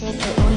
Take it